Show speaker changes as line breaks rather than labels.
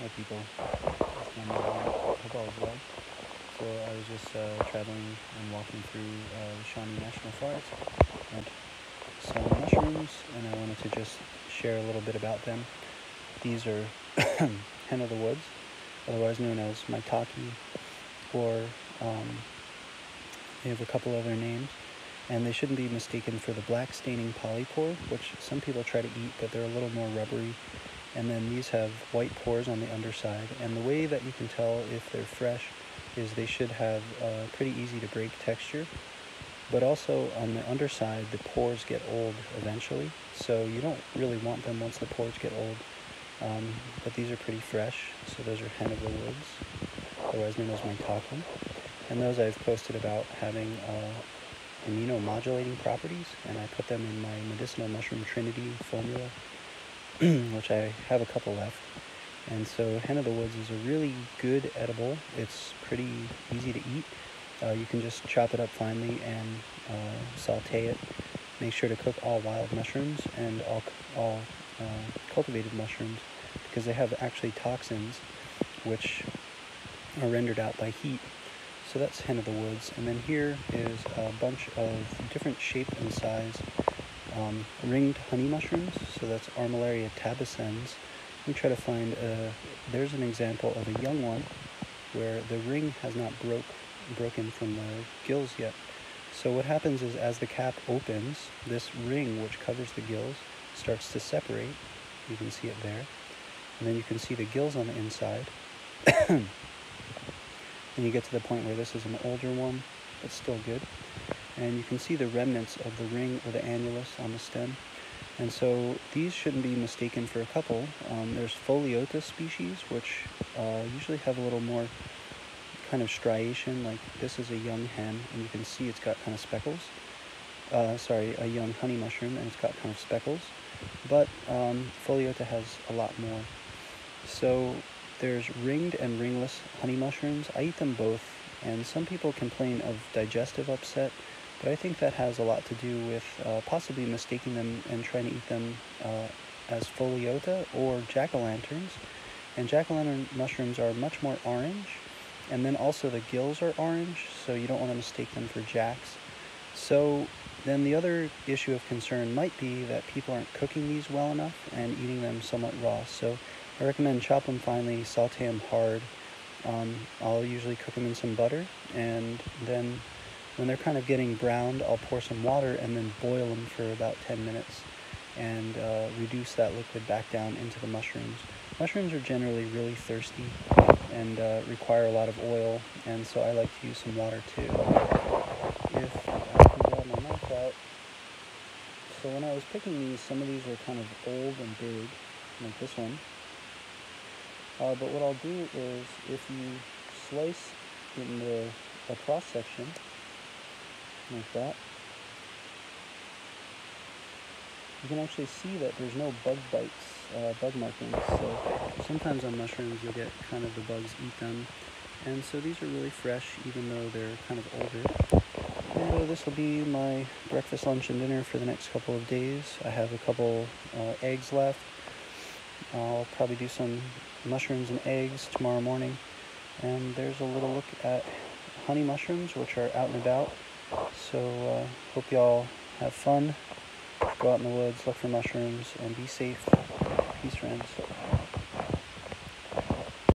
Hi people. Hope all is well. So I was just uh, traveling and walking through uh, the Shawnee National Forest and saw mushrooms and I wanted to just share a little bit about them. These are hen of the woods, otherwise known as maitake, or um, they have a couple other names and they shouldn't be mistaken for the black staining polypore, which some people try to eat, but they're a little more rubbery. And then these have white pores on the underside. And the way that you can tell if they're fresh is they should have a pretty easy to break texture. But also on the underside, the pores get old eventually. So you don't really want them once the pores get old. Um, but these are pretty fresh. So those are hen of the woods, otherwise known as maitake. And those I've posted about having uh, immunomodulating properties, and I put them in my medicinal mushroom trinity formula, which I have a couple left. And so hen of the woods is a really good edible. It's pretty easy to eat. Uh, you can just chop it up finely and uh, saute it. Make sure to cook all wild mushrooms and all, all uh, cultivated mushrooms because they have actually toxins which are rendered out by heat so that's hen of the woods. And then here is a bunch of different shape and size um, ringed honey mushrooms. So that's Armillaria tabescens. Let me try to find, a, there's an example of a young one where the ring has not broke, broken from the gills yet. So what happens is as the cap opens, this ring which covers the gills starts to separate. You can see it there. And then you can see the gills on the inside. and you get to the point where this is an older one, but still good. And you can see the remnants of the ring or the annulus on the stem. And so these shouldn't be mistaken for a couple. Um, there's Pholiota species, which uh, usually have a little more kind of striation, like this is a young hen, and you can see it's got kind of speckles. Uh, sorry, a young honey mushroom, and it's got kind of speckles. But um, Pholiota has a lot more. So there's ringed and ringless honey mushrooms. I eat them both, and some people complain of digestive upset, but I think that has a lot to do with uh, possibly mistaking them and trying to eat them uh, as pholiota or jack-o'-lanterns. And jack-o'-lantern mushrooms are much more orange, and then also the gills are orange, so you don't want to mistake them for jacks. So then the other issue of concern might be that people aren't cooking these well enough and eating them somewhat raw. So I recommend chop them finely, saute them hard. Um, I'll usually cook them in some butter, and then when they're kind of getting browned, I'll pour some water and then boil them for about 10 minutes and uh, reduce that liquid back down into the mushrooms. Mushrooms are generally really thirsty and uh, require a lot of oil, and so I like to use some water too. If I can grab my knife out. So when I was picking these, some of these are kind of old and big, like this one. Uh, but what I'll do is if you slice in the a cross section like that, you can actually see that there's no bug bites, uh, bug markings. So sometimes on mushrooms you'll get kind of the bugs eat them. And so these are really fresh even though they're kind of older. And uh, this will be my breakfast, lunch, and dinner for the next couple of days. I have a couple uh, eggs left. I'll probably do some mushrooms and eggs tomorrow morning. And there's a little look at honey mushrooms, which are out and about. So uh, hope y'all have fun. Go out in the woods, look for mushrooms, and be safe. Peace, friends.